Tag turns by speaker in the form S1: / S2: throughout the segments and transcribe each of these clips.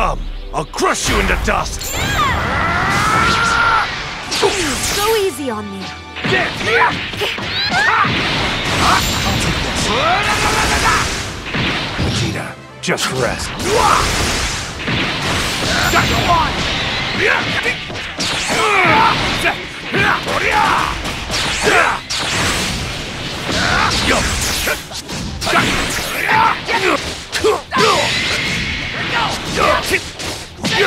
S1: Come, I'll crush you into dust!
S2: Go easy on me.
S1: Vegeta, just rest.
S2: Stand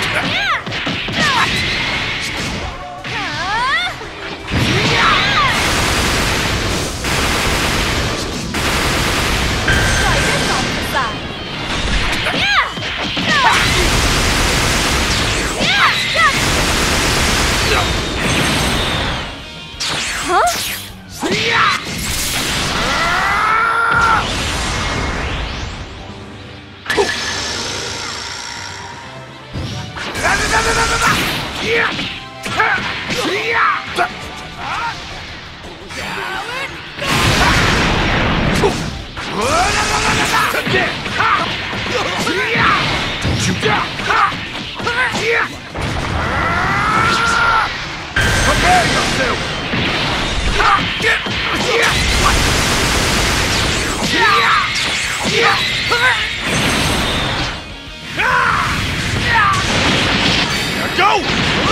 S2: Yeah!
S1: Prepare yourself!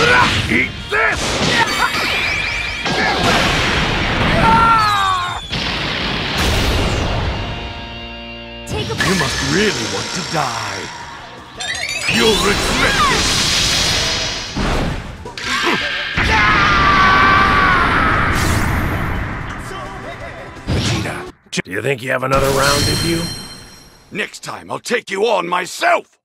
S1: Eat this!
S2: Take a
S1: You must really want to die. You'll regret this! Vegeta, do you think you have another round in you?
S3: Next time, I'll take you on myself!